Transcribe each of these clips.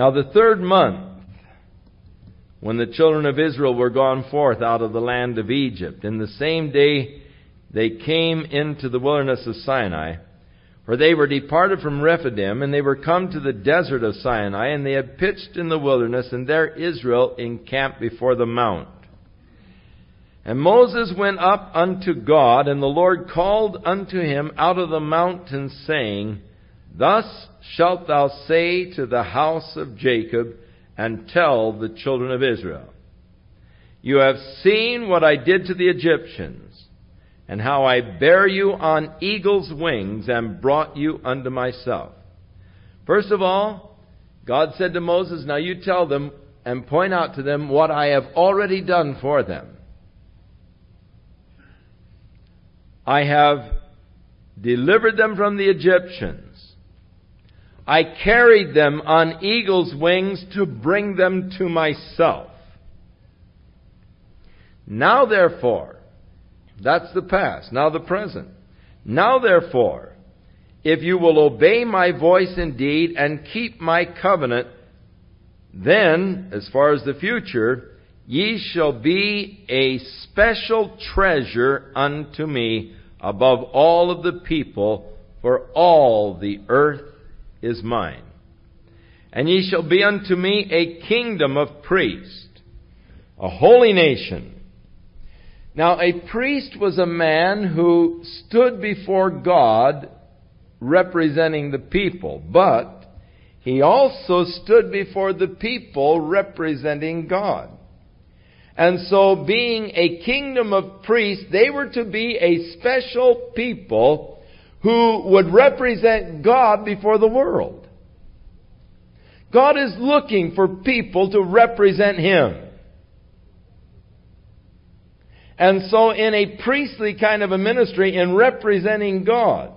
Now the third month, when the children of Israel were gone forth out of the land of Egypt, in the same day they came into the wilderness of Sinai, for they were departed from Rephidim, and they were come to the desert of Sinai, and they had pitched in the wilderness, and there Israel encamped before the mount. And Moses went up unto God, and the Lord called unto him out of the mountain, saying, Thus shalt thou say to the house of Jacob, and tell the children of Israel, You have seen what I did to the Egyptians, and how I bare you on eagle's wings, and brought you unto myself. First of all, God said to Moses, Now you tell them and point out to them what I have already done for them. I have delivered them from the Egyptians. I carried them on eagle's wings to bring them to myself. Now therefore, that's the past, now the present. Now therefore, if you will obey my voice indeed and keep my covenant, then, as far as the future, ye shall be a special treasure unto me above all of the people, for all the earth is mine. And ye shall be unto me a kingdom of priests, a holy nation. Now, a priest was a man who stood before God representing the people, but he also stood before the people representing God. And so, being a kingdom of priests, they were to be a special people who would represent God before the world. God is looking for people to represent Him. And so, in a priestly kind of a ministry, in representing God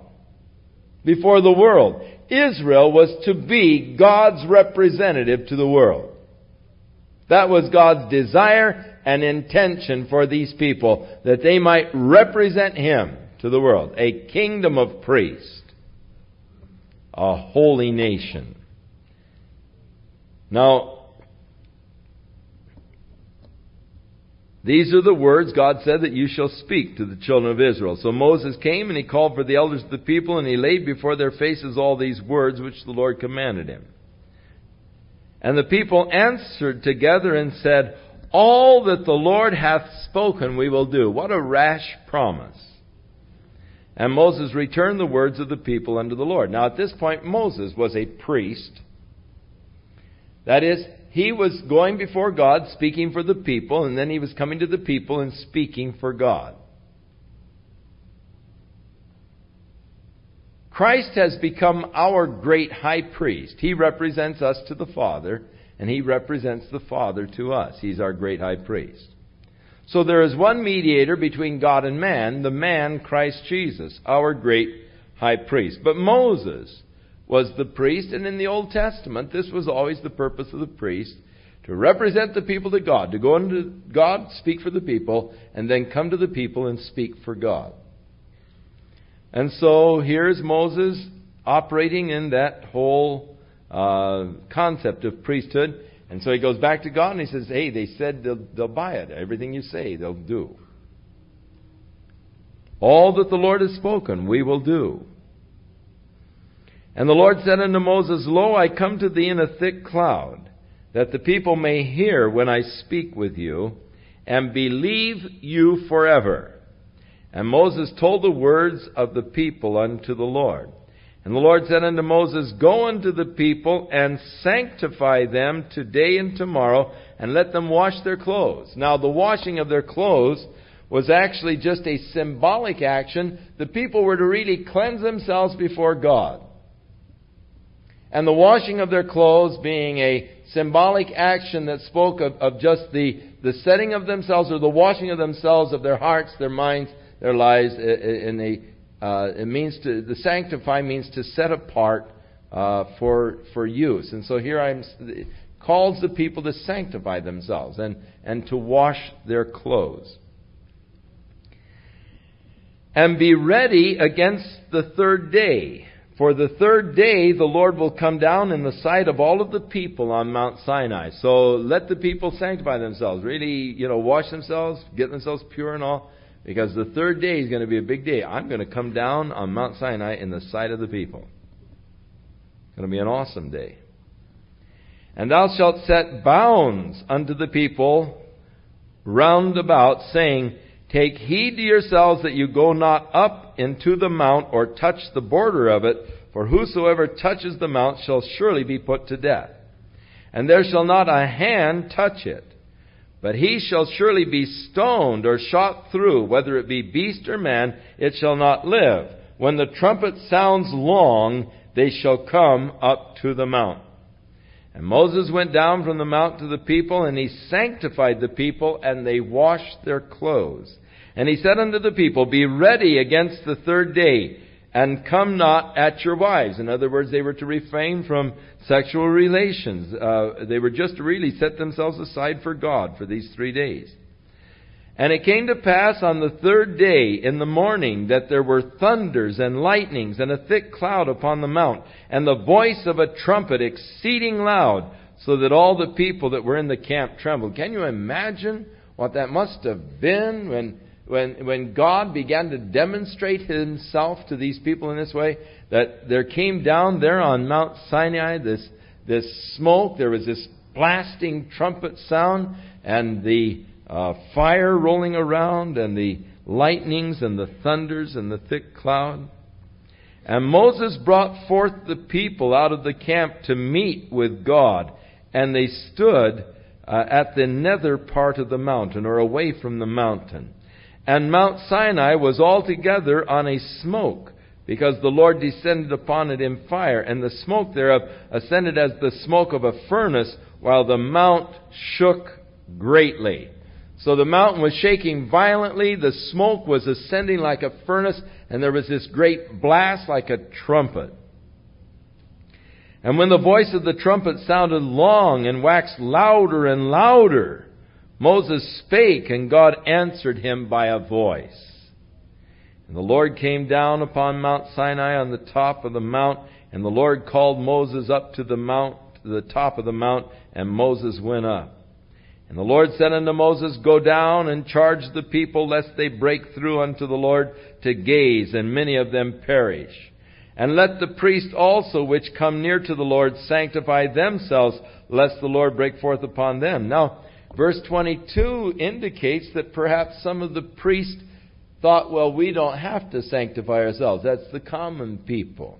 before the world, Israel was to be God's representative to the world. That was God's desire and intention for these people, that they might represent Him to the world. A kingdom of priests. A holy nation. Now, these are the words God said that you shall speak to the children of Israel. So Moses came and he called for the elders of the people and he laid before their faces all these words which the Lord commanded him. And the people answered together and said, All that the Lord hath spoken we will do. What a rash promise. And Moses returned the words of the people unto the Lord. Now at this point, Moses was a priest. That is, he was going before God speaking for the people, and then he was coming to the people and speaking for God. Christ has become our great high priest. He represents us to the Father, and he represents the Father to us. He's our great high priest. So there is one mediator between God and man, the man Christ Jesus, our great high priest. But Moses was the priest, and in the Old Testament, this was always the purpose of the priest to represent the people to God, to go into God, speak for the people, and then come to the people and speak for God. And so here's Moses operating in that whole uh, concept of priesthood. And so he goes back to God and he says, Hey, they said they'll, they'll buy it. Everything you say, they'll do. All that the Lord has spoken, we will do. And the Lord said unto Moses, Lo, I come to thee in a thick cloud, that the people may hear when I speak with you, and believe you forever. And Moses told the words of the people unto the Lord. And the Lord said unto Moses, Go unto the people and sanctify them today and tomorrow, and let them wash their clothes. Now, the washing of their clothes was actually just a symbolic action. The people were to really cleanse themselves before God. And the washing of their clothes being a symbolic action that spoke of, of just the, the setting of themselves or the washing of themselves of their hearts, their minds, their lives in a uh, it means to the sanctify means to set apart uh, for for use. And so here I'm calls the people to sanctify themselves and and to wash their clothes. And be ready against the third day. For the third day the Lord will come down in the sight of all of the people on Mount Sinai. So let the people sanctify themselves. Really, you know, wash themselves, get themselves pure and all. Because the third day is going to be a big day. I'm going to come down on Mount Sinai in the sight of the people. It's going to be an awesome day. And thou shalt set bounds unto the people round about, saying, Take heed to yourselves that you go not up into the mount or touch the border of it, for whosoever touches the mount shall surely be put to death. And there shall not a hand touch it, but he shall surely be stoned or shot through, whether it be beast or man, it shall not live. When the trumpet sounds long, they shall come up to the mount. And Moses went down from the mount to the people, and he sanctified the people, and they washed their clothes. And he said unto the people, Be ready against the third day, and come not at your wives. In other words, they were to refrain from sexual relations. Uh, they were just to really set themselves aside for God for these three days. And it came to pass on the third day in the morning that there were thunders and lightnings and a thick cloud upon the mount, and the voice of a trumpet exceeding loud, so that all the people that were in the camp trembled. Can you imagine what that must have been when when, when God began to demonstrate himself to these people in this way, that there came down there on Mount Sinai this, this smoke, there was this blasting trumpet sound, and the uh, fire rolling around, and the lightnings, and the thunders, and the thick cloud. And Moses brought forth the people out of the camp to meet with God, and they stood uh, at the nether part of the mountain, or away from the mountain. And Mount Sinai was altogether on a smoke, because the Lord descended upon it in fire, and the smoke thereof ascended as the smoke of a furnace, while the mount shook greatly. So the mountain was shaking violently, the smoke was ascending like a furnace, and there was this great blast like a trumpet. And when the voice of the trumpet sounded long and waxed louder and louder, Moses spake, and God answered him by a voice. And the Lord came down upon Mount Sinai on the top of the mount, and the Lord called Moses up to the mount, to the top of the mount, and Moses went up. And the Lord said unto Moses, Go down and charge the people, lest they break through unto the Lord to gaze, and many of them perish. And let the priests also which come near to the Lord sanctify themselves, lest the Lord break forth upon them. Now, Verse 22 indicates that perhaps some of the priests thought, well, we don't have to sanctify ourselves. That's the common people.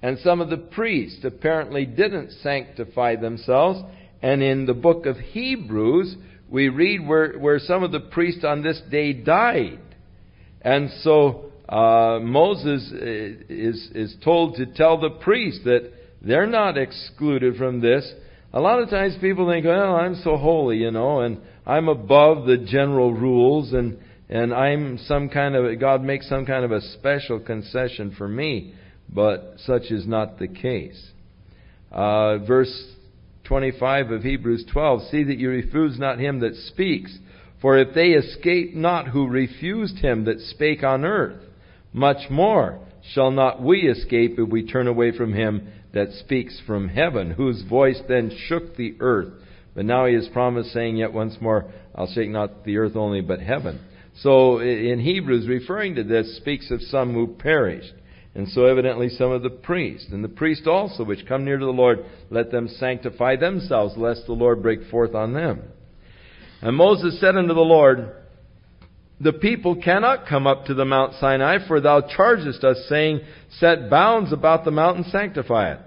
And some of the priests apparently didn't sanctify themselves. And in the book of Hebrews, we read where, where some of the priests on this day died. And so uh, Moses uh, is, is told to tell the priests that they're not excluded from this a lot of times people think, well, I'm so holy, you know, and I'm above the general rules, and and I'm some kind of God makes some kind of a special concession for me, but such is not the case. Uh, verse 25 of Hebrews 12: See that you refuse not him that speaks, for if they escape not who refused him that spake on earth, much more shall not we escape if we turn away from him that speaks from heaven, whose voice then shook the earth. But now he has promised, saying, Yet once more, I'll shake not the earth only, but heaven. So in Hebrews, referring to this, speaks of some who perished. And so evidently some of the priests. And the priests also, which come near to the Lord, let them sanctify themselves, lest the Lord break forth on them. And Moses said unto the Lord, the people cannot come up to the Mount Sinai, for thou chargest us, saying, Set bounds about the mount and sanctify it.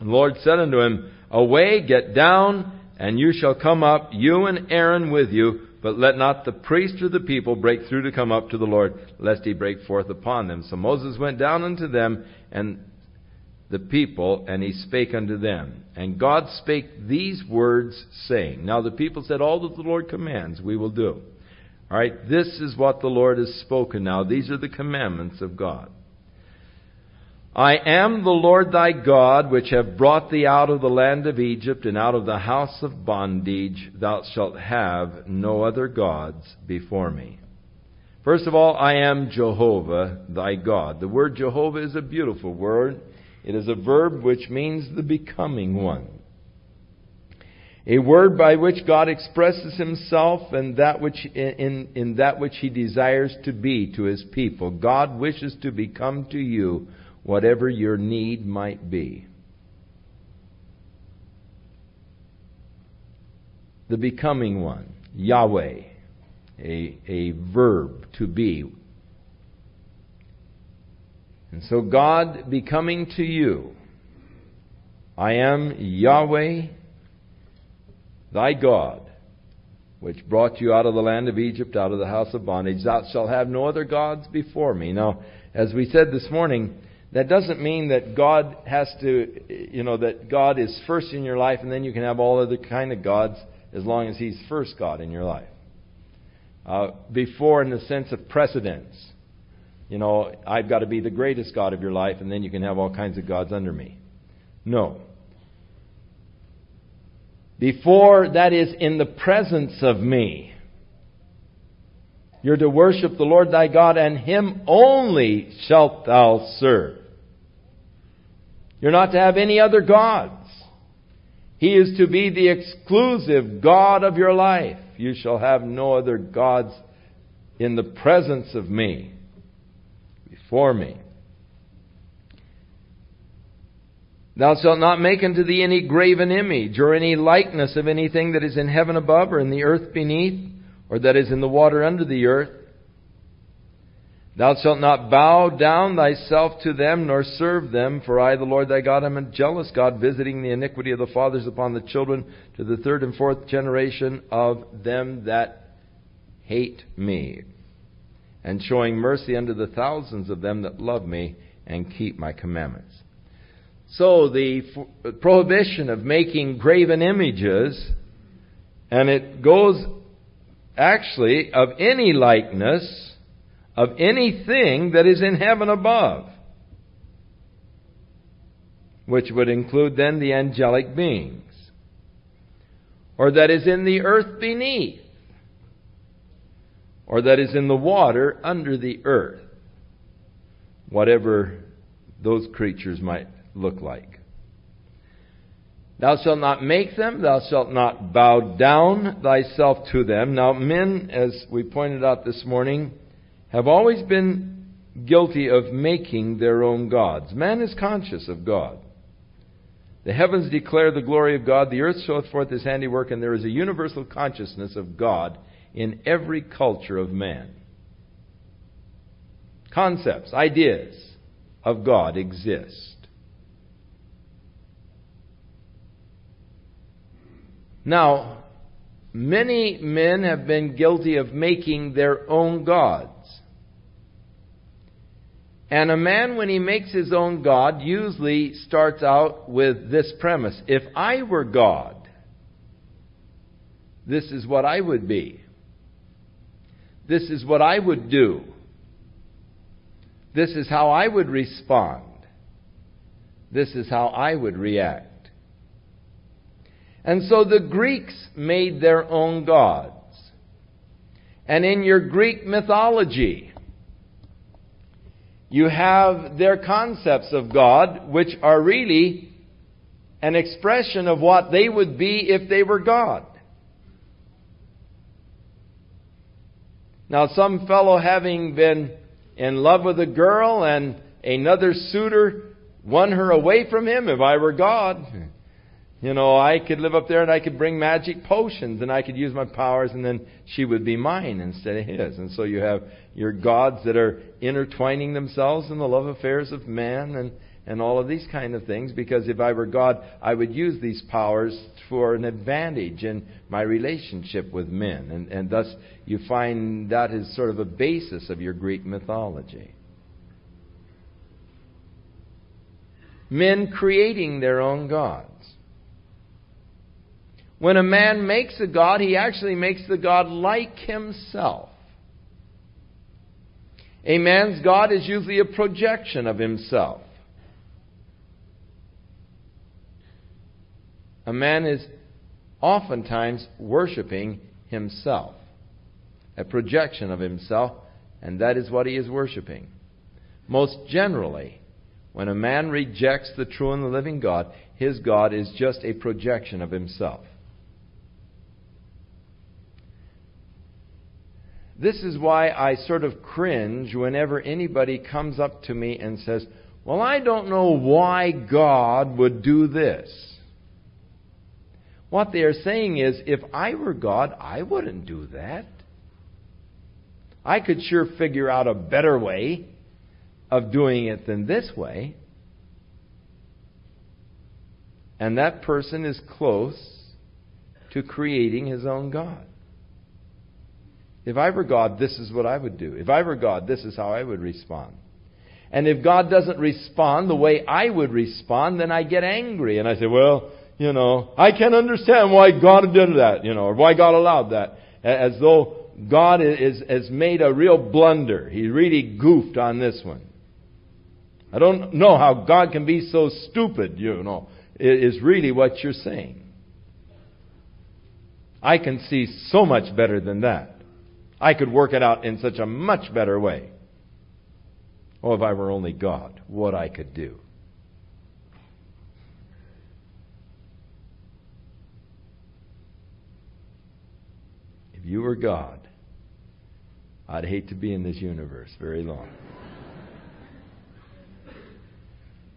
And the Lord said unto him, Away, get down, and you shall come up, you and Aaron with you, but let not the priest or the people break through to come up to the Lord, lest he break forth upon them. So Moses went down unto them, and the people, and he spake unto them. And God spake these words, saying, Now the people said, All that the Lord commands we will do. All right, this is what the Lord has spoken now. These are the commandments of God. I am the Lord thy God, which have brought thee out of the land of Egypt and out of the house of bondage. Thou shalt have no other gods before me. First of all, I am Jehovah, thy God. The word Jehovah is a beautiful word. It is a verb which means the becoming one. A word by which God expresses himself and that which, in, in that which he desires to be to his people. God wishes to become to you whatever your need might be. The becoming one, Yahweh, a, a verb to be. And so God becoming to you, I am Yahweh thy God, which brought you out of the land of Egypt, out of the house of bondage. Thou shalt have no other gods before me. Now, as we said this morning, that doesn't mean that God has to, you know, that God is first in your life and then you can have all other kind of gods as long as He's first God in your life. Uh, before, in the sense of precedence. You know, I've got to be the greatest God of your life and then you can have all kinds of gods under me. No. Before, that is, in the presence of me. You're to worship the Lord thy God, and him only shalt thou serve. You're not to have any other gods. He is to be the exclusive God of your life. You shall have no other gods in the presence of me, before me. Thou shalt not make unto thee any graven image, or any likeness of anything that is in heaven above, or in the earth beneath, or that is in the water under the earth. Thou shalt not bow down thyself to them, nor serve them, for I, the Lord thy God, am a jealous God, visiting the iniquity of the fathers upon the children to the third and fourth generation of them that hate me, and showing mercy unto the thousands of them that love me and keep my commandments. So the prohibition of making graven images, and it goes actually of any likeness of anything that is in heaven above, which would include then the angelic beings, or that is in the earth beneath, or that is in the water under the earth, whatever those creatures might look like. Thou shalt not make them, thou shalt not bow down thyself to them. Now, men, as we pointed out this morning, have always been guilty of making their own gods. Man is conscious of God. The heavens declare the glory of God, the earth showeth forth his handiwork, and there is a universal consciousness of God in every culture of man. Concepts, ideas of God exist. Now, many men have been guilty of making their own gods. And a man, when he makes his own God, usually starts out with this premise If I were God, this is what I would be. This is what I would do. This is how I would respond. This is how I would react. And so the Greeks made their own gods. And in your Greek mythology, you have their concepts of God, which are really an expression of what they would be if they were God. Now, some fellow having been in love with a girl and another suitor won her away from him, if I were God, hmm. You know, I could live up there and I could bring magic potions and I could use my powers and then she would be mine instead of his. And so you have your gods that are intertwining themselves in the love affairs of man and, and all of these kind of things because if I were God, I would use these powers for an advantage in my relationship with men. And, and thus you find that is sort of a basis of your Greek mythology. Men creating their own gods. When a man makes a God, he actually makes the God like himself. A man's God is usually a projection of himself. A man is oftentimes worshiping himself, a projection of himself, And that is what he is worshiping. Most generally, when a man rejects the true and the living God, his God is just a projection of himself. This is why I sort of cringe whenever anybody comes up to me and says, Well, I don't know why God would do this. What they are saying is, if I were God, I wouldn't do that. I could sure figure out a better way of doing it than this way. And that person is close to creating his own God. If I were God, this is what I would do. If I were God, this is how I would respond. And if God doesn't respond the way I would respond, then I get angry and I say, well, you know, I can't understand why God did that, you know, or why God allowed that. As though God is, has made a real blunder. He really goofed on this one. I don't know how God can be so stupid, you know, is really what you're saying. I can see so much better than that. I could work it out in such a much better way. Oh, if I were only God, what I could do. If you were God, I'd hate to be in this universe very long.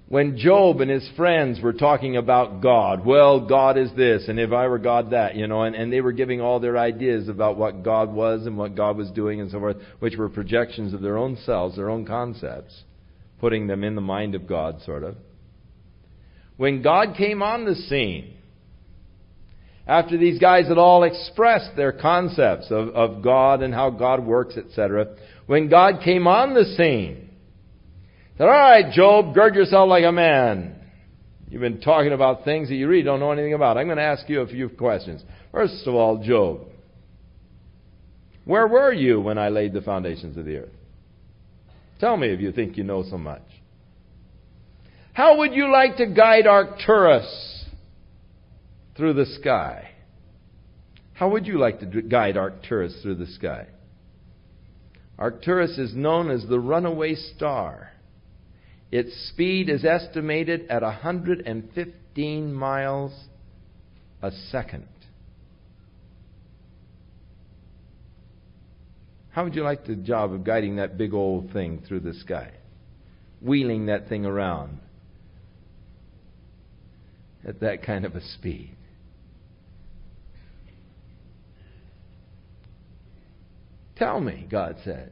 When Job and his friends were talking about God, well, God is this, and if I were God, that, you know, and, and they were giving all their ideas about what God was and what God was doing and so forth, which were projections of their own selves, their own concepts, putting them in the mind of God, sort of. When God came on the scene, after these guys had all expressed their concepts of, of God and how God works, etc., when God came on the scene, said, All right, Job, gird yourself like a man. You've been talking about things that you really don't know anything about. I'm going to ask you a few questions. First of all, Job, where were you when I laid the foundations of the earth? Tell me if you think you know so much. How would you like to guide Arcturus through the sky. How would you like to guide Arcturus through the sky? Arcturus is known as the runaway star. Its speed is estimated at 115 miles a second. How would you like the job of guiding that big old thing through the sky? Wheeling that thing around at that kind of a speed. Tell me, God said.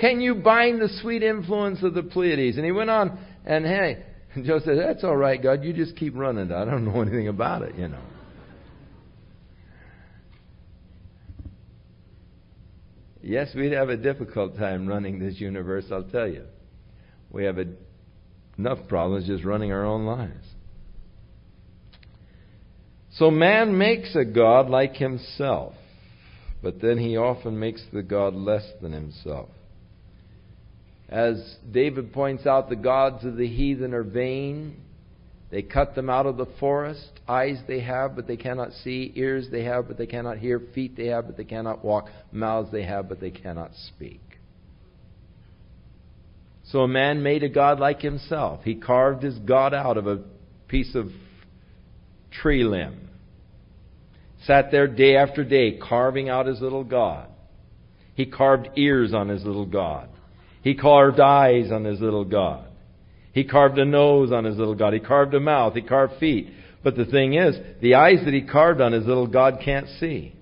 Can you bind the sweet influence of the Pleiades? And he went on, and hey, Job said, That's all right, God. You just keep running. I don't know anything about it, you know. Yes, we'd have a difficult time running this universe, I'll tell you. We have a, enough problems just running our own lives. So man makes a God like himself but then he often makes the God less than himself. As David points out, the gods of the heathen are vain. They cut them out of the forest. Eyes they have, but they cannot see. Ears they have, but they cannot hear. Feet they have, but they cannot walk. Mouths they have, but they cannot speak. So a man made a God like himself. He carved his God out of a piece of tree limb sat there day after day carving out his little God. He carved ears on his little God. He carved eyes on his little God. He carved a nose on his little God. He carved a mouth. He carved feet. But the thing is, the eyes that he carved on his little God can't see.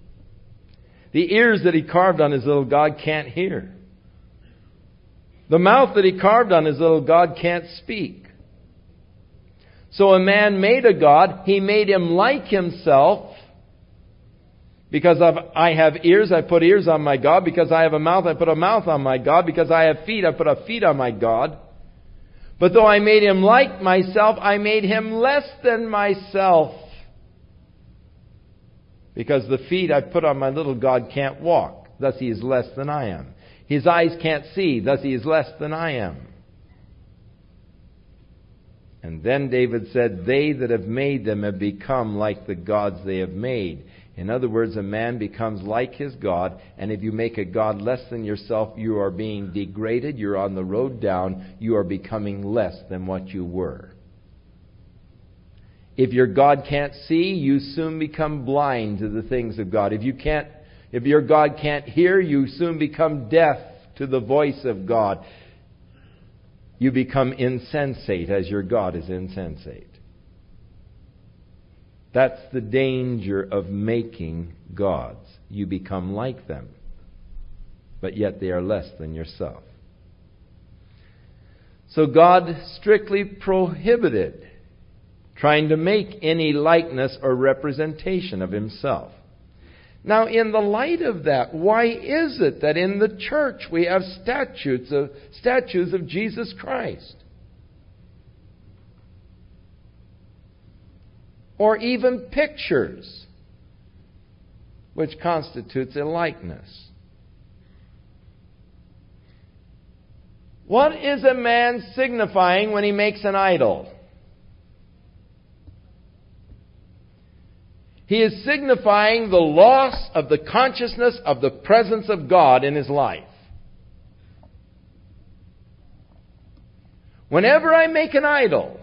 The ears that he carved on his little God can't hear. The mouth that he carved on his little God can't speak. So a man made a God. He made him like himself because I have ears, I put ears on my God. Because I have a mouth, I put a mouth on my God. Because I have feet, I put a feet on my God. But though I made him like myself, I made him less than myself. Because the feet I put on my little God can't walk. Thus he is less than I am. His eyes can't see. Thus he is less than I am. And then David said, They that have made them have become like the gods they have made. In other words, a man becomes like his God, and if you make a God less than yourself, you are being degraded, you're on the road down, you are becoming less than what you were. If your God can't see, you soon become blind to the things of God. If you can't if your God can't hear, you soon become deaf to the voice of God. You become insensate as your God is insensate. That's the danger of making gods. You become like them, but yet they are less than yourself. So God strictly prohibited trying to make any likeness or representation of himself. Now, in the light of that, why is it that in the church we have statues of, statues of Jesus Christ? Or even pictures, which constitutes a likeness. What is a man signifying when he makes an idol? He is signifying the loss of the consciousness of the presence of God in his life. Whenever I make an idol,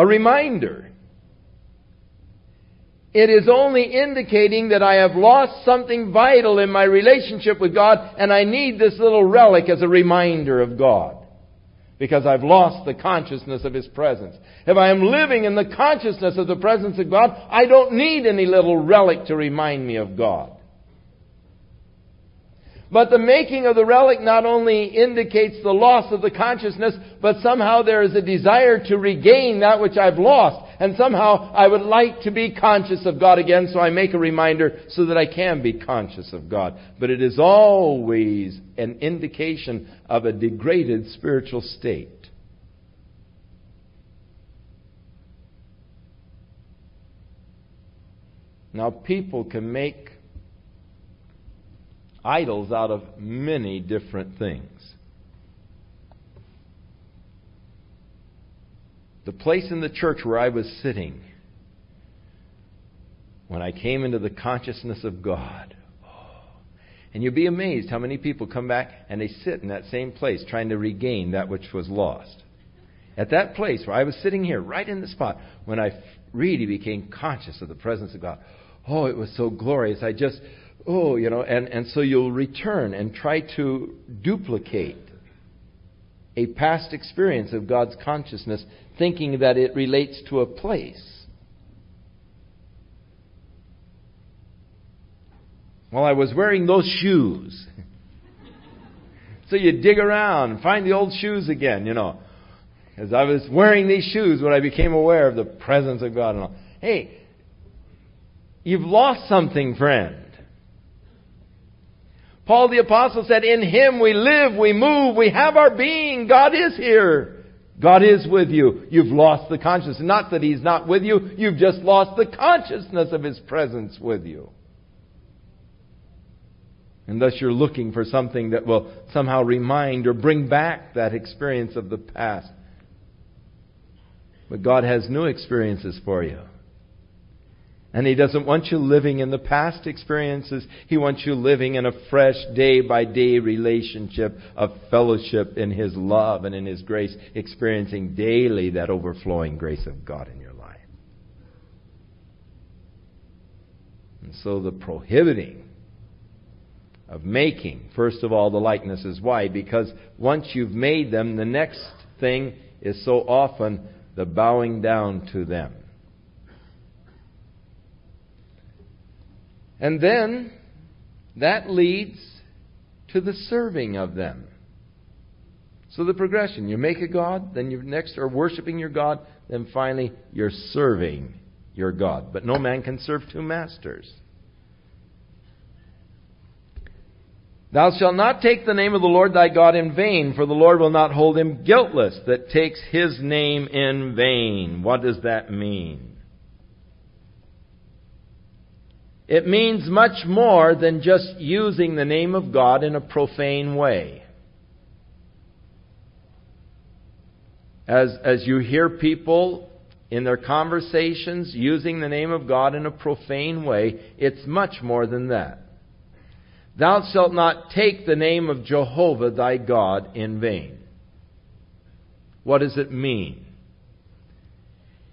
a reminder, it is only indicating that I have lost something vital in my relationship with God and I need this little relic as a reminder of God because I've lost the consciousness of His presence. If I am living in the consciousness of the presence of God, I don't need any little relic to remind me of God. But the making of the relic not only indicates the loss of the consciousness, but somehow there is a desire to regain that which I've lost. And somehow I would like to be conscious of God again, so I make a reminder so that I can be conscious of God. But it is always an indication of a degraded spiritual state. Now, people can make idols out of many different things. The place in the church where I was sitting, when I came into the consciousness of God, oh, and you'd be amazed how many people come back and they sit in that same place trying to regain that which was lost. At that place where I was sitting here, right in the spot, when I really became conscious of the presence of God, oh, it was so glorious. I just, oh, you know, and, and so you'll return and try to duplicate a past experience of God's consciousness, thinking that it relates to a place. Well, I was wearing those shoes. so you dig around and find the old shoes again, you know. As I was wearing these shoes when I became aware of the presence of God and all. Hey, you've lost something, friend. Paul the Apostle said, In Him we live, we move, we have our being. God is here. God is with you. You've lost the consciousness. Not that He's not with you, you've just lost the consciousness of His presence with you. And thus you're looking for something that will somehow remind or bring back that experience of the past. But God has new experiences for you. And He doesn't want you living in the past experiences. He wants you living in a fresh, day by day relationship of fellowship in His love and in His grace, experiencing daily that overflowing grace of God in your life. And so the prohibiting of making, first of all, the likenesses. Why? Because once you've made them, the next thing is so often the bowing down to them. And then that leads to the serving of them. So the progression you make a God, then you next are worshiping your God, then finally you're serving your God. But no man can serve two masters. Thou shalt not take the name of the Lord thy God in vain, for the Lord will not hold him guiltless that takes his name in vain. What does that mean? It means much more than just using the name of God in a profane way. As, as you hear people in their conversations using the name of God in a profane way. It's much more than that. Thou shalt not take the name of Jehovah thy God in vain. What does it mean?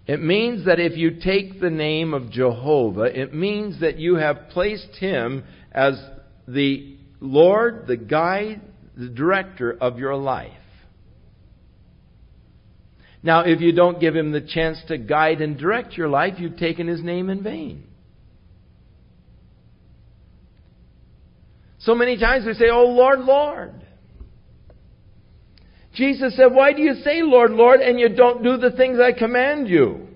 It means that if you take the name of Jehovah, it means that you have placed him as the Lord, the guide, the director of your life. Now, if you don't give him the chance to guide and direct your life, you've taken his name in vain. So many times we say, Oh Lord, Lord. Jesus said, Why do you say, Lord, Lord, and you don't do the things I command you?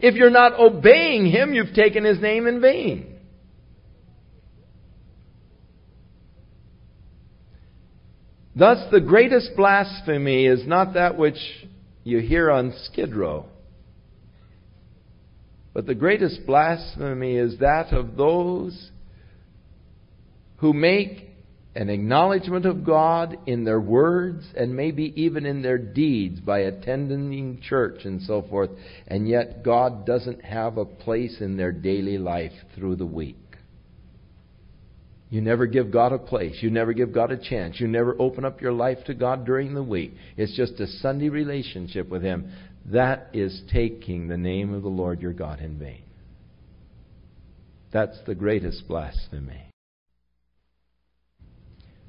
If you're not obeying him, you've taken his name in vain. Thus, the greatest blasphemy is not that which you hear on Skid Row, but the greatest blasphemy is that of those who make an acknowledgement of God in their words and maybe even in their deeds by attending church and so forth, and yet God doesn't have a place in their daily life through the week. You never give God a place. You never give God a chance. You never open up your life to God during the week. It's just a Sunday relationship with Him. That is taking the name of the Lord your God in vain. That's the greatest blasphemy.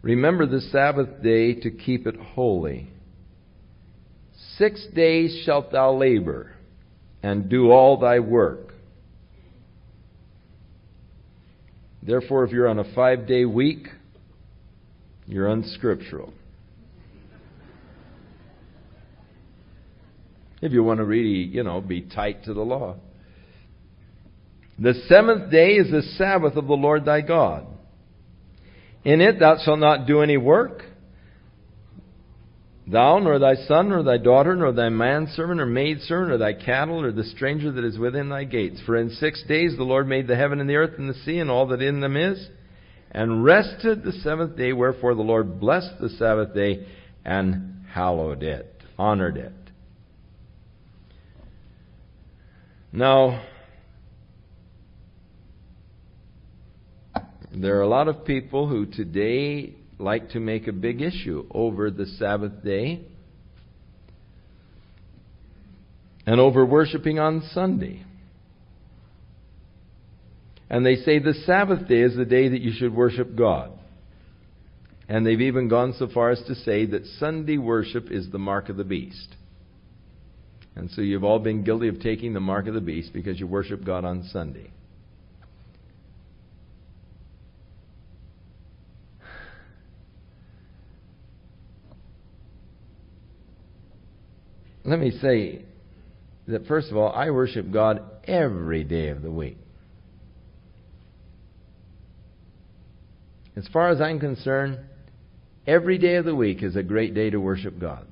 Remember the Sabbath day to keep it holy. Six days shalt thou labor and do all thy work. Therefore, if you're on a five day week, you're unscriptural. If you want to really, you know, be tight to the law. The seventh day is the Sabbath of the Lord thy God. In it thou shalt not do any work, thou, nor thy son, nor thy daughter, nor thy manservant, or maidservant, or thy cattle, or the stranger that is within thy gates. For in six days the Lord made the heaven and the earth and the sea and all that in them is, and rested the seventh day. Wherefore the Lord blessed the Sabbath day and hallowed it, honored it. Now, There are a lot of people who today like to make a big issue over the Sabbath day and over worshiping on Sunday. And they say the Sabbath day is the day that you should worship God. And they've even gone so far as to say that Sunday worship is the mark of the beast. And so you've all been guilty of taking the mark of the beast because you worship God on Sunday. Let me say that first of all, I worship God every day of the week. As far as I'm concerned, every day of the week is a great day to worship God.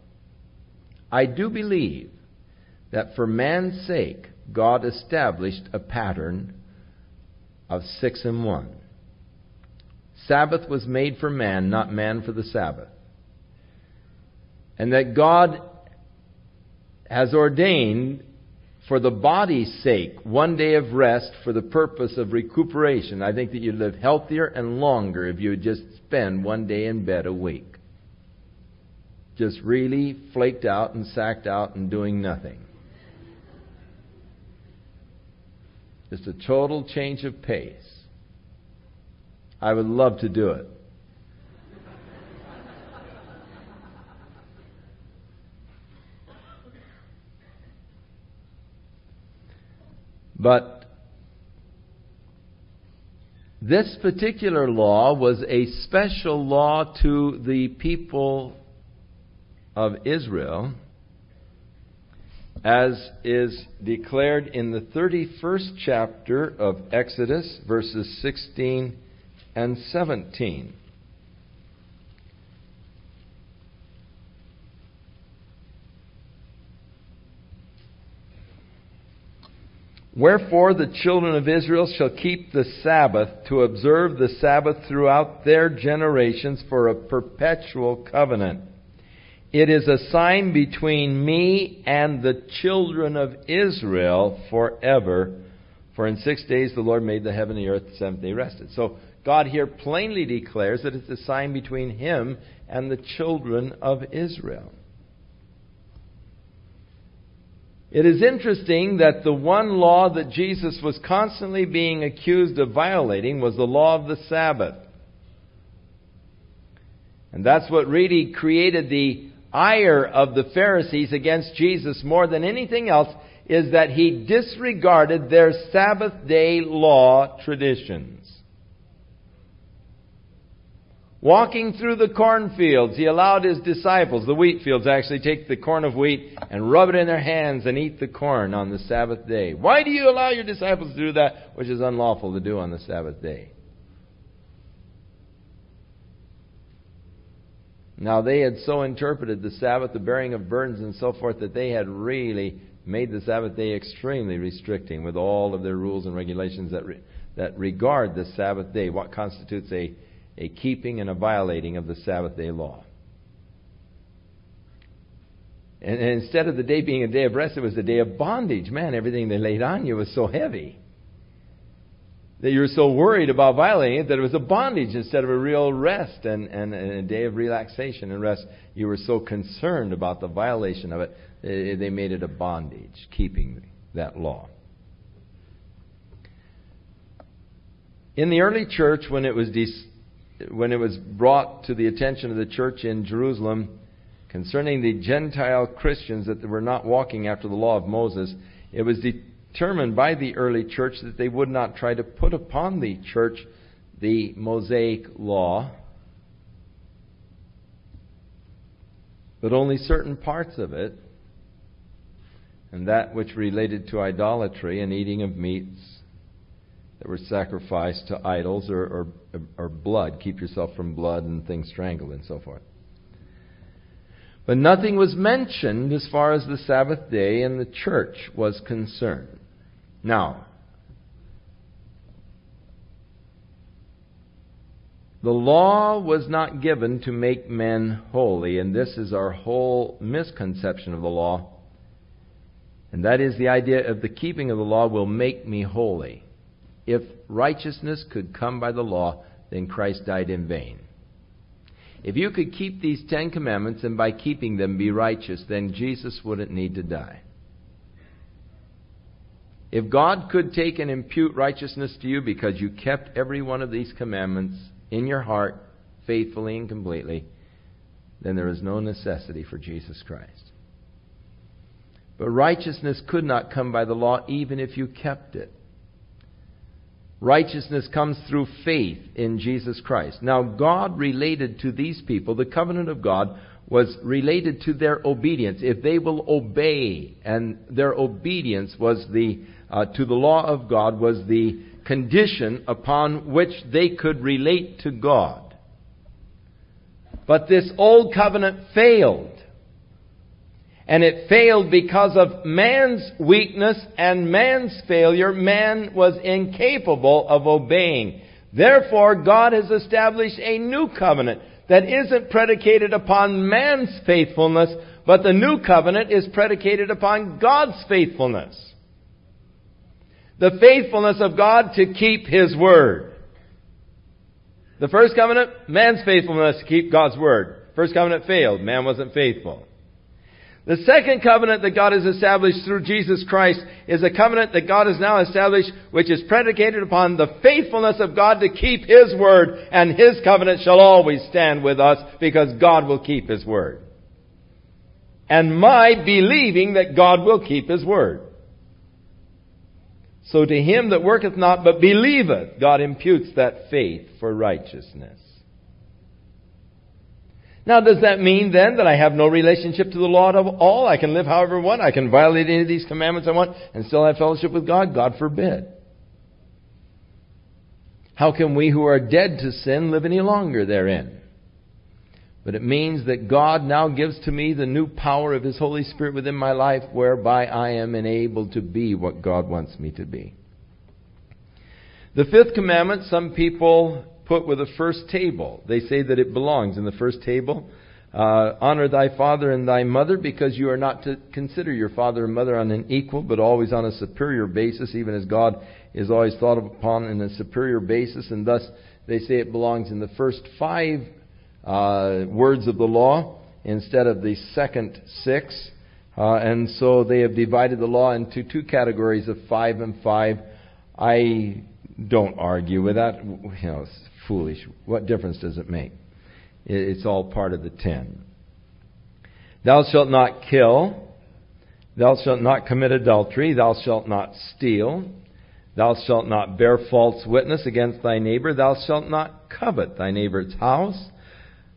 I do believe that for man's sake, God established a pattern of six and one. Sabbath was made for man, not man for the Sabbath. And that God has ordained for the body's sake one day of rest for the purpose of recuperation. I think that you'd live healthier and longer if you would just spend one day in bed a week. Just really flaked out and sacked out and doing nothing. Just a total change of pace. I would love to do it. But this particular law was a special law to the people of Israel, as is declared in the 31st chapter of Exodus, verses 16 and 17. Wherefore the children of Israel shall keep the Sabbath to observe the Sabbath throughout their generations for a perpetual covenant. it is a sign between me and the children of Israel forever. For in six days the Lord made the heaven and the earth, the seventh day rested. So God here plainly declares that it's a sign between him and the children of Israel. It is interesting that the one law that Jesus was constantly being accused of violating was the law of the Sabbath. And that's what really created the ire of the Pharisees against Jesus more than anything else is that he disregarded their Sabbath day law traditions. Walking through the cornfields, he allowed his disciples, the wheat fields, actually take the corn of wheat and rub it in their hands and eat the corn on the Sabbath day. Why do you allow your disciples to do that, which is unlawful to do on the Sabbath day? Now, they had so interpreted the Sabbath, the bearing of burdens, and so forth, that they had really made the Sabbath day extremely restricting with all of their rules and regulations that, re- that regard the Sabbath day, what constitutes a, a keeping and a violating of the Sabbath day law. And, instead of the day being a day of rest, it was a day of bondage. Man, everything they laid on you was so heavy that you were so worried about violating it that it was a bondage instead of a real rest and, and, and, a day of relaxation and rest. You were so concerned about the violation of it, eh, eh, they made it a bondage, keeping that law. In the early church, when it was de- when it was brought to the attention of the church in Jerusalem concerning the Gentile Christians that were not walking after the law of Moses, it was determined by the early church that they would not try to put upon the church the Mosaic law, but only certain parts of it, and that which related to idolatry and eating of meats that were sacrificed to idols or, or, Uh, or blood. Keep yourself from blood and things strangled and so forth. But nothing was mentioned as far as the Sabbath day and the church was concerned. Now, the law was not given to make men holy, and this is our whole misconception of the law. And that is the idea of the keeping of the law will make me holy. If righteousness could come by the law, then Christ died in vain. If you could keep these Ten Commandments and by keeping them be righteous, then Jesus wouldn't need to die. If God could take and impute righteousness to you because you kept every one of these commandments in your heart faithfully and completely, then there is no necessity for Jesus Christ. But righteousness could not come by the law even if you kept it. Righteousness comes through faith in Jesus Christ. Now, God related to these people, the covenant of God was related to their obedience. If they will obey, and their obedience was the uh, to the law of God was the condition upon which they could relate to God. But this old covenant failed. And it failed because of man's weakness and man's failure. Man was incapable of obeying. Therefore, God has established a new covenant that isn't predicated upon man's faithfulness, but the new covenant is predicated upon God's faithfulness the faithfulness of God to keep His word. The first covenant, man's faithfulness to keep God's word. First covenant failed. Man wasn't faithful. The second covenant that God has established through Jesus Christ is a covenant that God has now established which is predicated upon the faithfulness of God to keep His word and His covenant shall always stand with us because God will keep His word. And my believing that God will keep His word. So to him that worketh not but believeth, God imputes that faith for righteousness. Now, does that mean then that I have no relationship to the law at all? I can live however I want. I can violate any of these commandments I want and still have fellowship with God? God forbid. How can we who are dead to sin live any longer therein? But it means that God now gives to me the new power of His Holy Spirit within my life whereby I am enabled to be what God wants me to be. The fifth commandment, some people put with the first table. They say that it belongs in the first table. Uh, honor thy father and thy mother because you are not to consider your father and mother on an equal, but always on a superior basis, even as God is always thought upon in a superior basis. And thus, they say it belongs in the first five uh, words of the law instead of the second six. Uh, and so they have divided the law into two categories of five and five. I don't argue with that. You know, foolish. What difference does it make? It's all part of the ten. Thou shalt not kill. Thou shalt not commit adultery. Thou shalt not steal. Thou shalt not bear false witness against thy neighbor. Thou shalt not covet thy neighbor's house.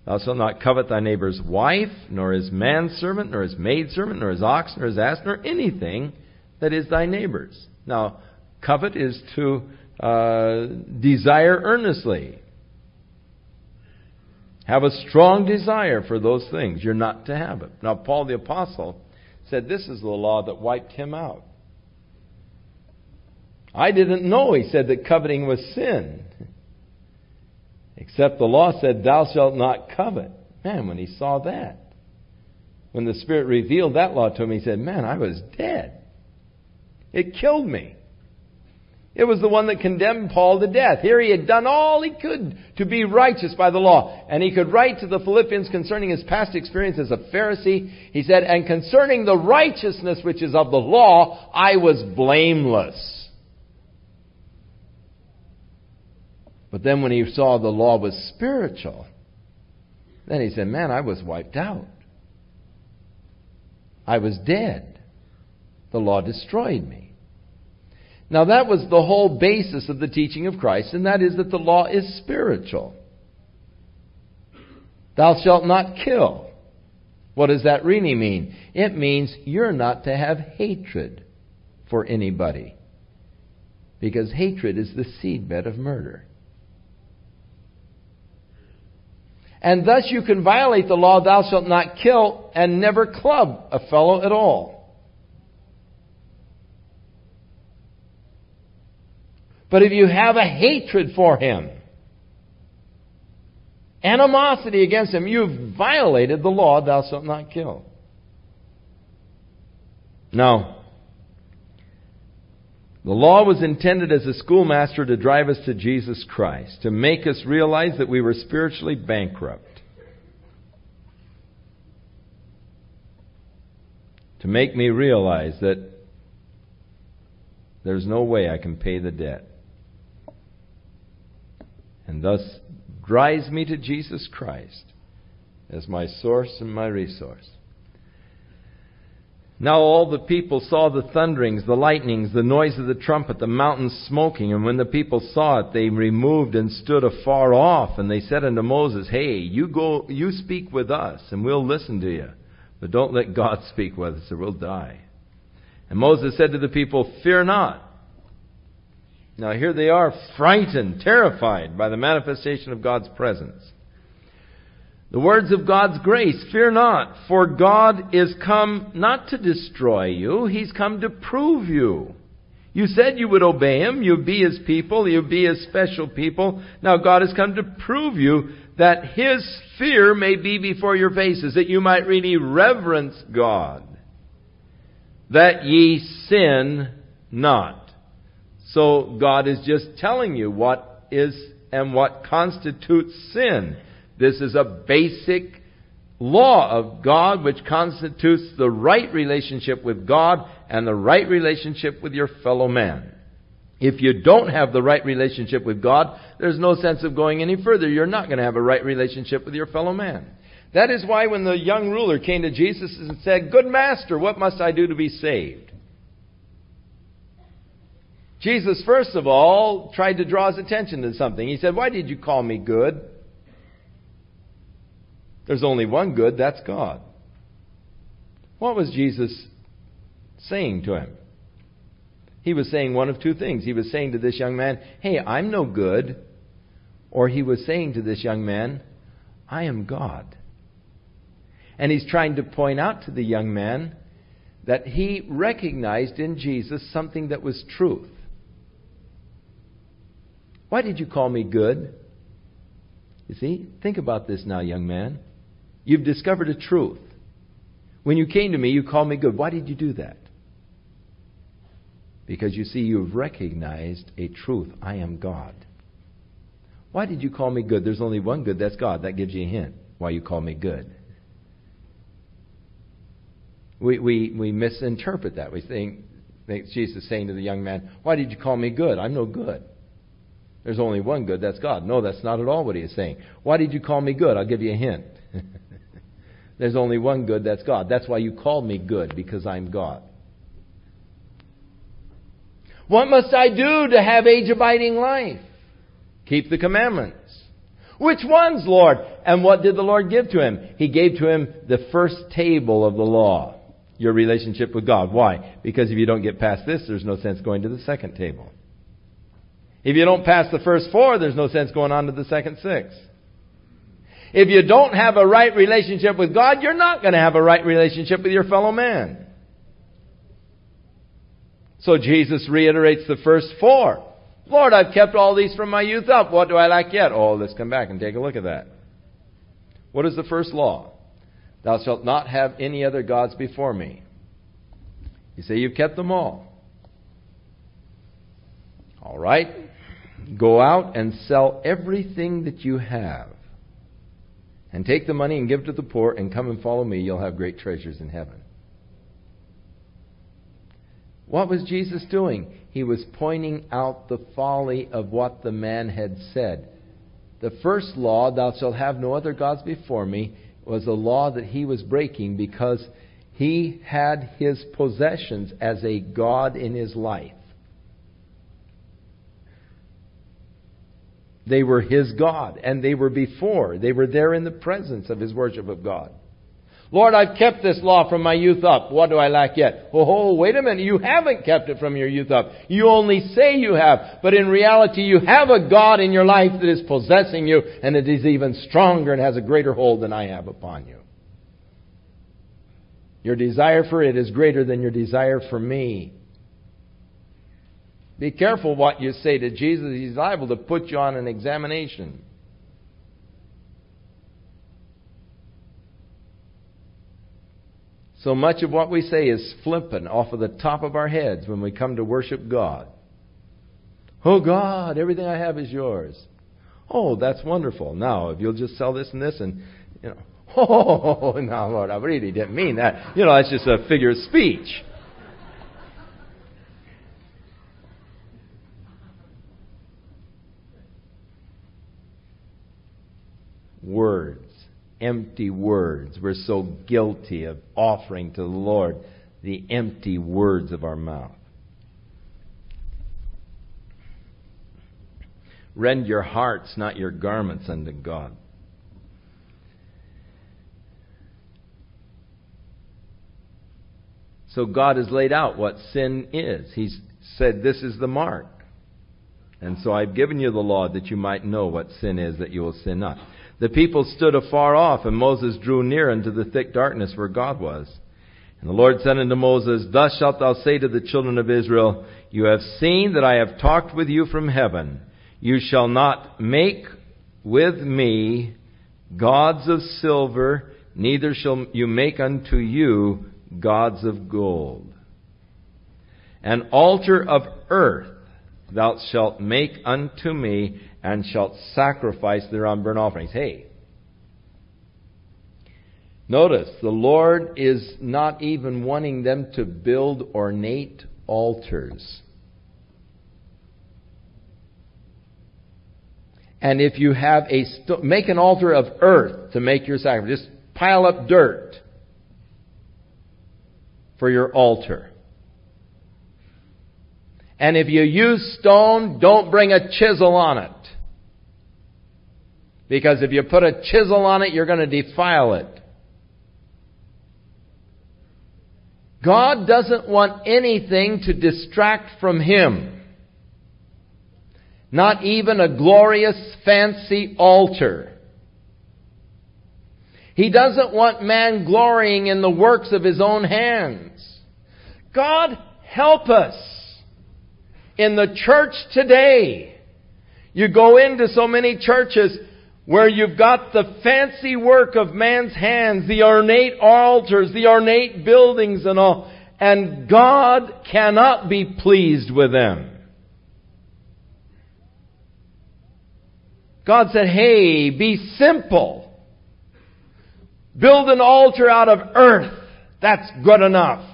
Thou shalt not covet thy neighbor's wife, nor his manservant, nor his maidservant, nor his ox, nor his ass, nor anything that is thy neighbor's. Now, covet is to uh, desire earnestly. Have a strong desire for those things. You're not to have it. Now, Paul the Apostle said this is the law that wiped him out. I didn't know, he said, that coveting was sin. Except the law said, Thou shalt not covet. Man, when he saw that, when the Spirit revealed that law to him, he said, Man, I was dead. It killed me. It was the one that condemned Paul to death. Here he had done all he could to be righteous by the law. And he could write to the Philippians concerning his past experience as a Pharisee. He said, And concerning the righteousness which is of the law, I was blameless. But then when he saw the law was spiritual, then he said, Man, I was wiped out. I was dead. The law destroyed me. Now, that was the whole basis of the teaching of Christ, and that is that the law is spiritual. Thou shalt not kill. What does that really mean? It means you're not to have hatred for anybody. Because hatred is the seedbed of murder. And thus you can violate the law, thou shalt not kill, and never club a fellow at all. But if you have a hatred for him, animosity against him, you've violated the law, thou shalt not kill. Now, the law was intended as a schoolmaster to drive us to Jesus Christ, to make us realize that we were spiritually bankrupt, to make me realize that there's no way I can pay the debt, and thus drives me to Jesus Christ as my source and my resource. Now all the people saw the thunderings, the lightnings, the noise of the trumpet, the mountains smoking. And when the people saw it, they removed and stood afar off. And they said unto Moses, Hey, you go, you speak with us, and we'll listen to you. But don't let God speak with us, or we'll die. And Moses said to the people, Fear not. Now here they are, frightened, terrified by the manifestation of God's presence. The words of God's grace, fear not, for God is come not to destroy you, He's come to prove you. You said you would obey Him, you'd be His people, you'd be His special people. Now God has come to prove you that His fear may be before your faces, that you might really reverence God, that ye sin not. So God is just telling you what is and what constitutes sin. This is a basic law of God which constitutes the right relationship with God and the right relationship with your fellow man. If you don't have the right relationship with God, there's no sense of going any further. You're not going to have a right relationship with your fellow man. That is why when the young ruler came to Jesus and said, Good master, what must I do to be saved? Jesus, first of all, tried to draw his attention to something. He said, Why did you call me good? There's only one good, that's God. What was Jesus saying to him? He was saying one of two things. He was saying to this young man, Hey, I'm no good. Or he was saying to this young man, I am God. And he's trying to point out to the young man that he recognized in Jesus something that was truth. Why did you call me good? You see, think about this now, young man. You've discovered a truth. When you came to me, you called me good. Why did you do that? Because you see, you've recognized a truth. I am God. Why did you call me good? There's only one good, that's God. That gives you a hint why you call me good. We, we, we misinterpret that. We think, think Jesus is saying to the young man, Why did you call me good? I'm no good. There's only one good, that's God. No, that's not at all what he is saying. Why did you call me good? I'll give you a hint. There's only one good, that's God. That's why you called me good, because I'm God. What must I do to have age abiding life? Keep the commandments. Which ones, Lord? And what did the Lord give to him? He gave to him the first table of the law. Your relationship with God. Why? Because if you don't get past this, there's no sense going to the second table. If you don't pass the first four, there's no sense going on to the second six. If you don't have a right relationship with God, you're not going to have a right relationship with your fellow man. So Jesus reiterates the first four. Lord, I've kept all these from my youth up. What do I lack yet? Oh, let's come back and take a look at that. What is the first law? Thou shalt not have any other gods before me. You say you've kept them all. All right. Go out and sell everything that you have. And take the money and give to the poor and come and follow me. You'll have great treasures in heaven. What was Jesus doing? He was pointing out the folly of what the man had said. The first law, thou shalt have no other gods before me, was a law that he was breaking because he had his possessions as a God in his life. They were his God, and they were before. They were there in the presence of his worship of God. Lord, I've kept this law from my youth up. What do I lack yet? Oh, wait a minute. You haven't kept it from your youth up. You only say you have. But in reality, you have a God in your life that is possessing you, and it is even stronger and has a greater hold than I have upon you. Your desire for it is greater than your desire for me. Be careful what you say to Jesus. He's liable to put you on an examination. So much of what we say is flippant off of the top of our heads when we come to worship God. Oh God, everything I have is yours. Oh, that's wonderful. Now, if you'll just sell this and this and, you know, oh, no, Lord, I really didn't mean that. You know, that's just a figure of speech. Words empty words. We're so guilty of offering to the Lord the empty words of our mouth. Rend your hearts, not your garments, unto God. So God has laid out what sin is. He's said, This is the mark. And so I've given you the law that you might know what sin is, that you will sin not. The people stood afar off, and Moses drew near unto the thick darkness where God was. And the Lord said unto Moses, Thus shalt thou say to the children of Israel, You have seen that I have talked with you from heaven. You shall not make with me gods of silver, neither shall you make unto you gods of gold. An altar of earth thou shalt make unto me, and shalt sacrifice thereon burnt offerings. Hey. Notice, the Lord is not even wanting them to build ornate altars. And if you have a, st- make an altar of earth to make your sacrifice. Just pile up dirt for your altar. And if you use stone, don't bring a chisel on it. Because if you put a chisel on it, you're going to defile it. God doesn't want anything to distract from Him. Not even a glorious, fancy altar. He doesn't want man glorying in the works of his own hands. God, help us in the church today. You go into so many churches, where you've got the fancy work of man's hands, the ornate altars, the ornate buildings and all, and God cannot be pleased with them. God said, hey, be simple. Build an altar out of earth. That's good enough.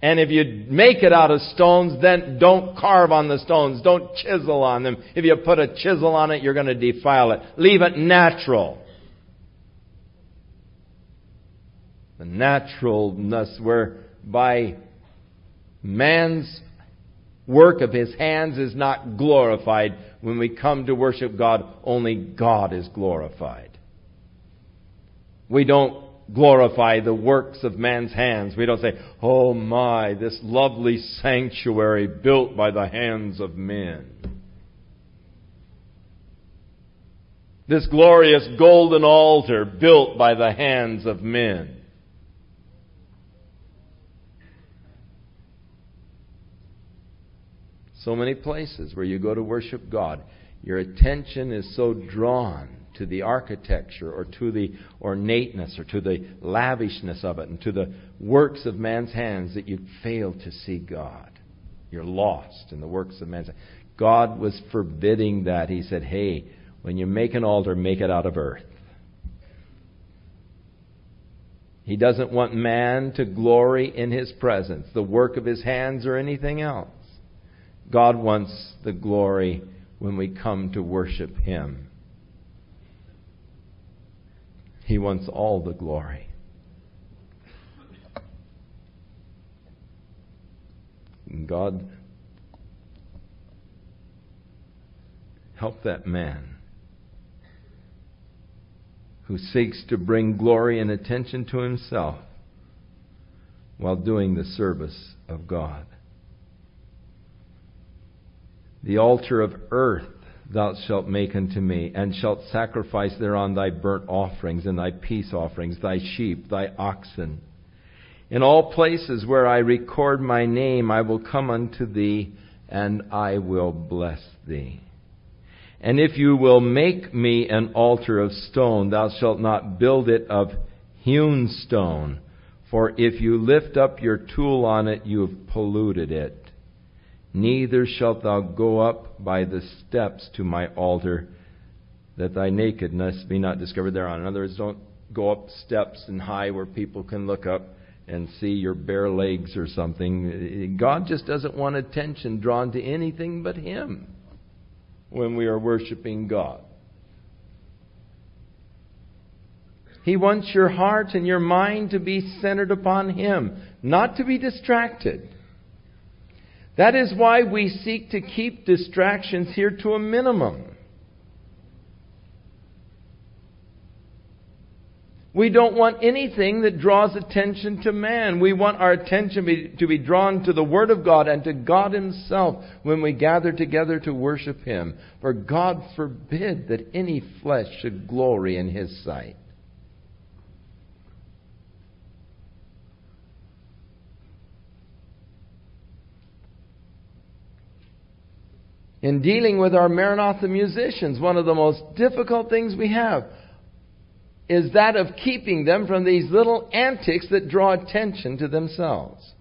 And if you make it out of stones, then don't carve on the stones. Don't chisel on them. If you put a chisel on it, you're going to defile it. Leave it natural. The naturalness whereby man's work of his hands is not glorified. When we come to worship God, only God is glorified. We don't glorify the works of man's hands. We don't say, oh my, this lovely sanctuary built by the hands of men. This glorious golden altar built by the hands of men. So many places where you go to worship God, your attention is so drawn to the architecture or to the ornateness or to the lavishness of it and to the works of man's hands that you fail to see God. You're lost in the works of man's hands. God was forbidding that. He said, hey, when you make an altar, make it out of earth. He doesn't want man to glory in his presence, the work of his hands, or anything else. God wants the glory when we come to worship him. He wants all the glory. And God, help that man who seeks to bring glory and attention to himself while doing the service of God. The altar of earth thou shalt make unto me, and shalt sacrifice thereon thy burnt offerings and thy peace offerings, thy sheep, thy oxen. In all places where I record my name, I will come unto thee, and I will bless thee. And if you will make me an altar of stone, thou shalt not build it of hewn stone, for if you lift up your tool on it, you have polluted it. Neither shalt thou go up by the steps to my altar, that thy nakedness be not discovered thereon. In other words, don't go up steps and high where people can look up and see your bare legs or something. God just doesn't want attention drawn to anything but Him when we are worshiping God. He wants your heart and your mind to be centered upon Him, not to be distracted. That is why we seek to keep distractions here to a minimum. We don't want anything that draws attention to man. We want our attention be, to be drawn to the Word of God and to God Himself when we gather together to worship Him. For God forbid that any flesh should glory in His sight. In dealing with our Maranatha musicians, one of the most difficult things we have is that of keeping them from these little antics that draw attention to themselves.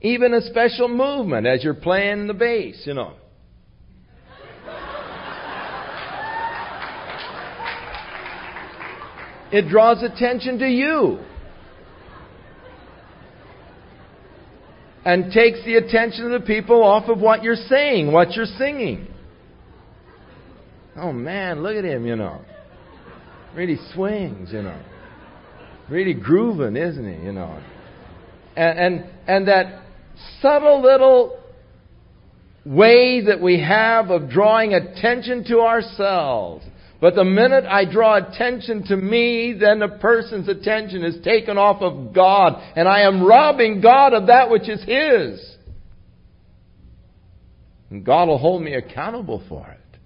Even a special movement as you're playing the bass, you know. It draws attention to you. And takes the attention of the people off of what you're saying, what you're singing. Oh man, look at him, you know. Really swings, you know. Really grooving, isn't he, you know. And, and, and that subtle little way that we have of drawing attention to ourselves but the minute I draw attention to me, then the person's attention is taken off of God, and I am robbing God of that which is His. And God will hold me accountable for it.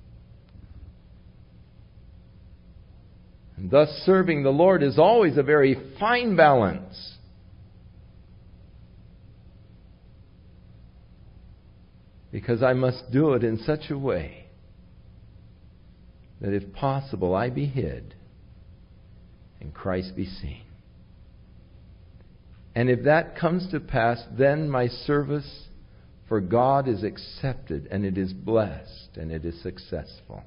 And thus, serving the Lord is always a very fine balance. Because I must do it in such a way that if possible I be hid and Christ be seen. And if that comes to pass, then my service for God is accepted and it is blessed and it is successful.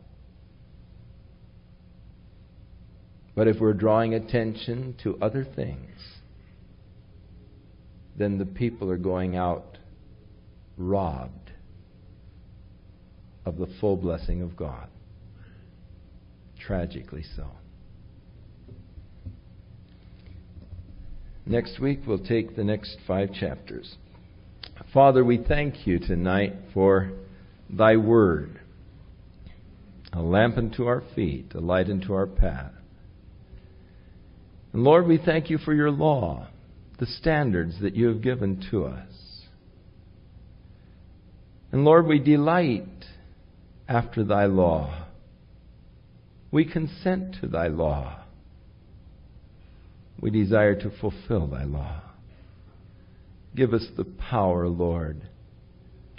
But if we're drawing attention to other things, then the people are going out robbed of the full blessing of God. Tragically so. Next week, we'll take the next five chapters. Father, we thank you tonight for thy word, a lamp unto our feet, a light unto our path. And Lord, we thank you for your law, the standards that you have given to us. And Lord, we delight after thy law. We consent to thy law. We desire to fulfill thy law. Give us the power, Lord,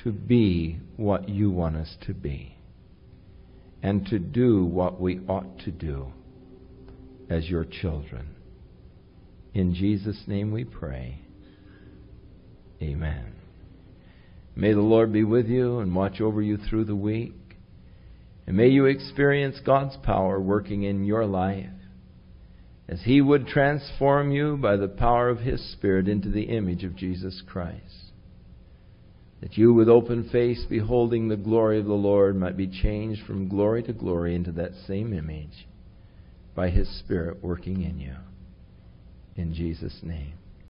to be what you want us to be and to do what we ought to do as your children. In Jesus' name we pray. Amen. May the Lord be with you and watch over you through the week. And may you experience God's power working in your life as He would transform you by the power of His Spirit into the image of Jesus Christ. That you, with open face, beholding the glory of the Lord, might be changed from glory to glory into that same image by His Spirit working in you. In Jesus' name.